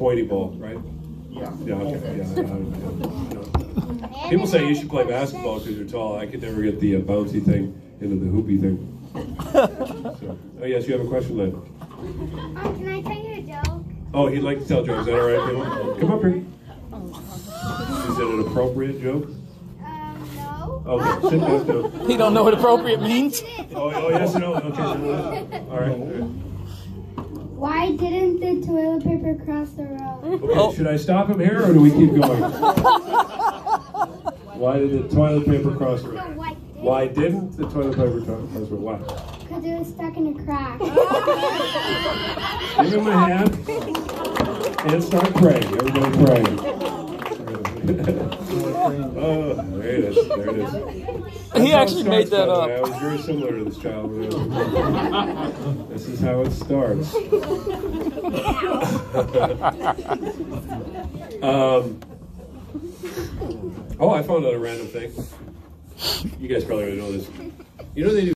pointy ball, right? Yeah. Yeah, okay, yeah. I- I- yeah. People say you should play basketball because you're tall. I could never get the uh, bouncy thing into the hoopy thing. So, oh yes, you have a question, Lynn. Um, can I tell you a joke? Oh, he'd like to tell jokes. Is that all right? Caleb? Come up here. Is it an appropriate joke? Um, no. Okay, sit down. No. He don't know what appropriate means. Oh, oh yes or no? Okay. no, no. All right. all right. Why didn't the toilet paper cross the road? Okay, Oh. should I stop him here or do we keep going? Why did the toilet paper cross the No, road? why? Why didn't the toilet paper cross the road? Why? Because it was stuck in a crack. Give him a hand and start praying. Everybody pray. Oh, there it is. There it is. He actually made that by the way. up. I was very similar to this child. when I was a kid. This is how it starts. um, oh, I found out a random thing. You guys probably already know this. You know they do